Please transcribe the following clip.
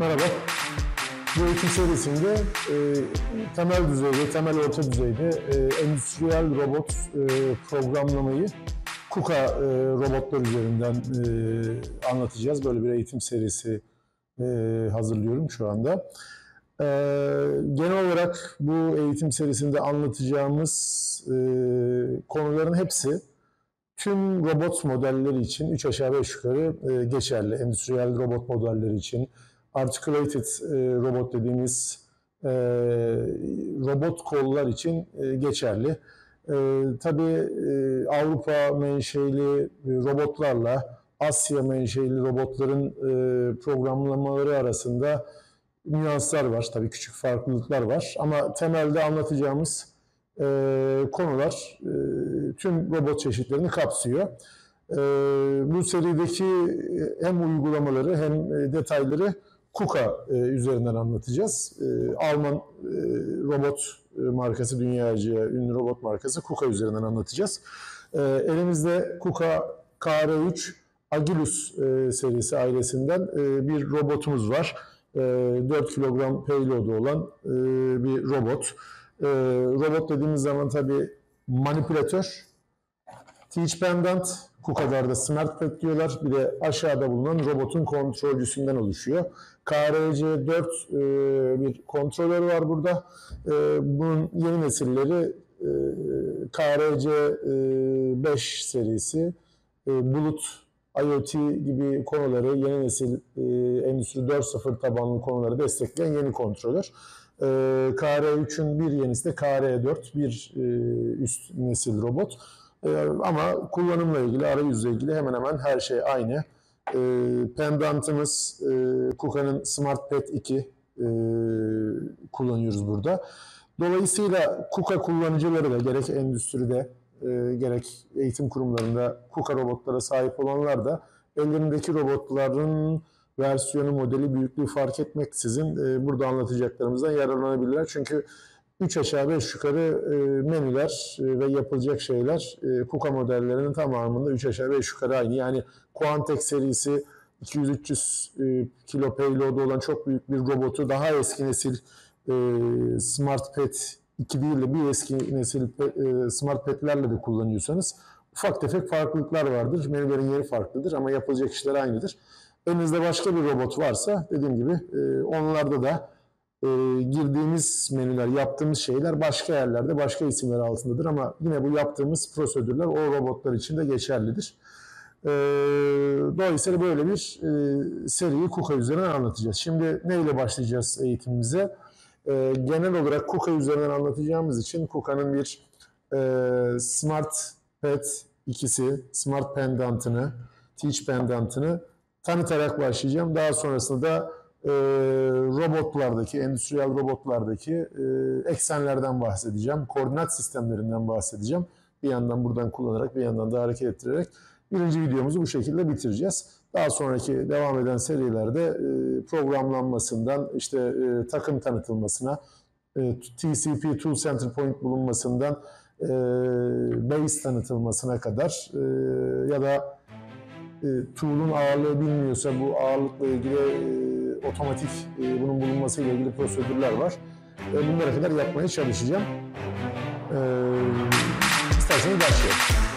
Merhaba. Bu eğitim serisinde e, temel düzeyde, temel orta düzeyde e, endüstriyel robot e, programlamayı KUKA e, robotlar üzerinden e, anlatacağız. Böyle bir eğitim serisi e, hazırlıyorum şu anda. E, genel olarak bu eğitim serisinde anlatacağımız e, konuların hepsi tüm robot modelleri için 3 aşağı 5 yukarı e, geçerli. Endüstriyel robot modelleri için, articulated e, robot dediğimiz e, robot kollar için e, geçerli. E, tabii e, Avrupa menşeli e, robotlarla Asya menşeli robotların e, programlamaları arasında nüanslar var. Tabii küçük farklılıklar var. Ama temelde anlatacağımız e, konular e, tüm robot çeşitlerini kapsıyor. E, bu serideki hem uygulamaları hem e, detayları KUKA e, üzerinden anlatacağız. E, Alman e, robot e, markası, dünyaca ünlü robot markası KUKA üzerinden anlatacağız. E, elimizde KUKA KR3 Agilus e, serisi ailesinden e, bir robotumuz var. E, 4 kilogram payload'u olan e, bir robot. E, robot dediğimiz zaman tabii manipülatör, teach pendant, KUKA'larda smart pad diyorlar. Bir de aşağıda bulunan robotun kontrolcüsünden oluşuyor. KRC4 e, bir kontrolör var burada. E, bunun yeni nesilleri e, KRC5 serisi, e, bulut IoT gibi konuları, yeni nesil e, Endüstri 4.0 tabanlı konuları destekleyen yeni kontrolör. E, KR3'ün bir yenisi de KR4, bir e, üst nesil robot. E, ama kullanımla ilgili, arayüzle ilgili hemen hemen her şey aynı. E, pendantımız e, KUKA'nın SmartPad 2 e, kullanıyoruz burada. Dolayısıyla KUKA kullanıcıları da gerek endüstride e, gerek eğitim kurumlarında KUKA robotlara sahip olanlar da ellerindeki robotların versiyonu, modeli, büyüklüğü fark etmeksizin e, burada anlatacaklarımızdan yararlanabilirler. Çünkü 3 aşağı 5 yukarı e, menüler e, ve yapılacak şeyler e, KUKA modellerinin tamamında 3 aşağı 5 yukarı aynı. Yani Quantex serisi 200-300 e, kilo payload olan çok büyük bir robotu daha eski nesil e, SmartPad 2 değil de bir eski nesil e, SmartPad'lerle de kullanıyorsanız ufak tefek farklılıklar vardır. Menülerin yeri farklıdır ama yapılacak işler aynıdır. Elinizde başka bir robot varsa dediğim gibi e, onlarda da e, girdiğimiz menüler, yaptığımız şeyler başka yerlerde, başka isimler altındadır ama yine bu yaptığımız prosedürler o robotlar için de geçerlidir. E, dolayısıyla böyle bir e, seriyi KUKA üzerinden anlatacağız. Şimdi neyle başlayacağız eğitimimize? E, genel olarak KUKA üzerinden anlatacağımız için KUKA'nın bir e, Smart Pad ikisi, Smart Pendant'ını, Teach Pendant'ını tanıtarak başlayacağım. Daha sonrasında da e, robotlardaki, endüstriyel robotlardaki e, eksenlerden bahsedeceğim. Koordinat sistemlerinden bahsedeceğim. Bir yandan buradan kullanarak, bir yandan da hareket ettirerek birinci videomuzu bu şekilde bitireceğiz. Daha sonraki devam eden serilerde e, programlanmasından, işte e, takım tanıtılmasına, TCP, Tool Center Point bulunmasından, base tanıtılmasına kadar ya da tool'un ağırlığı bilmiyorsa bu ağırlıkla ilgili otomatik e, bunun bulunması ile ilgili prosedürler var. E, bunlara kadar yapmaya çalışacağım. E, isterseniz başlayalım.